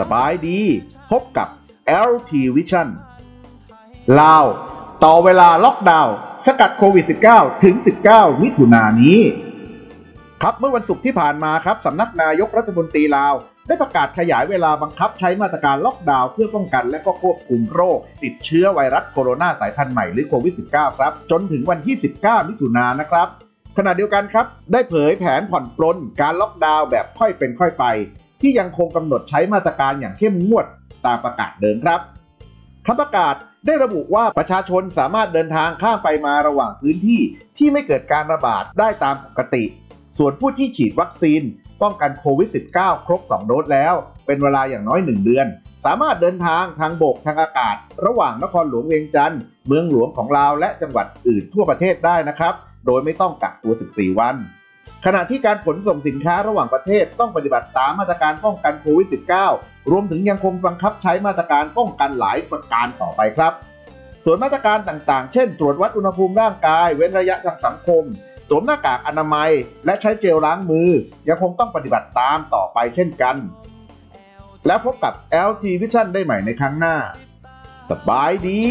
สบายดี พบกับ LT Vision ลาว ต่อเวลาล็อกดาวน์สกัดโควิด -19 ถึง 19 มิถุนายนนี้ ครับเมื่อวันศุกร์ที่ผ่านมาครับสำนักนายกรัฐมนตรีลาว ได้ประกาศขยายเวลาบังคับใช้มาตรการล็อกดาวน์เพื่อป้องกันและก็ควบคุมโรค ติดเชื้อไวรัสโคโรนาสายพันธุ์ใหม่หรือโควิด -19 ครับ จนถึงวันที่ 19 มิถุนายนนะครับขณะเดียวกันครับ ได้เผยแผนผ่อนปลนการล็อกดาวน์แบบค่อยเป็นค่อยไป ที่ยังคงกำหนดใช้มาตรการอย่างเข้มงวดตามประกาศเดิมครับคำประกาศได้ระบุว่าประชาชนสามารถเดินทางข้ามไปมาระหว่างพื้นที่ที่ไม่เกิดการระบาดได้ตามปกติ ส่วนผู้ที่ฉีดวัคซีนป้องกันโควิด -19 ครบ 2 โดสแล้ว เป็นเวลาอย่างน้อย 1 เดือน สามารถเดินทางทางบกทางอากาศ ระหว่างนครหลวงเวียงจันทร์เมืองหลวงของลาวและจังหวัดอื่นทั่วประเทศได้นะครับ โดยไม่ต้องกักตัว 14 วัน ขณะที่การขนส่งสินค้าระหว่างประเทศต้องปฏิบัติตามมาตรการป้องกันโควิด -19 รวมถึงยังคงบังคับใช้มาตรการป้องกันหลายประการต่อไปครับ ส่วนมาตรการต่างๆ เช่น ตรวจวัดอุณหภูมิร่างกาย เว้นระยะทางสังคมสวมหน้ากากอนามัย และใช้เจลล้างมือ ยังคงต้องปฏิบัติตามต่อไปเช่นกัน แล้วพบกับ LT Vision ได้ใหม่ในครั้งหน้า สบายดี